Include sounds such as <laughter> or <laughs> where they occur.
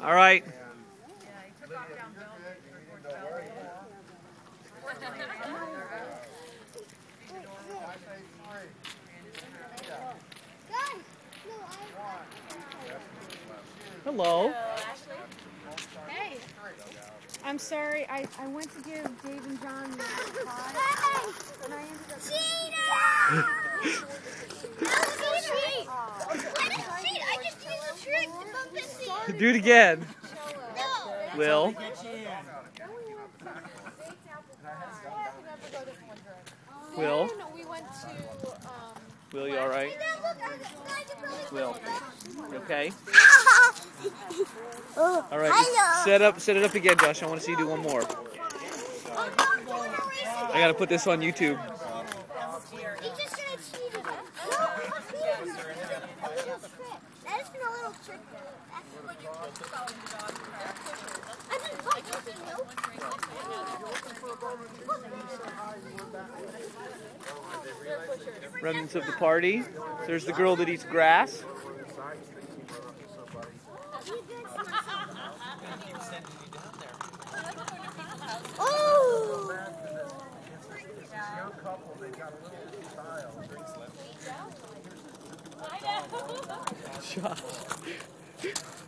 All right. Hello. Hey. I'm sorry. I, I went to give Dave and John the <laughs> pie, and I ended up. <laughs> <laughs> Do it again. No. Will. Will. Will, you all right? Will. You okay? All right. Set up. Set it up again, Josh. I want to see you do one more. I gotta put this on YouTube. Remnants of the party. There's the girl that eats grass. Oh! Josh. <laughs> <laughs>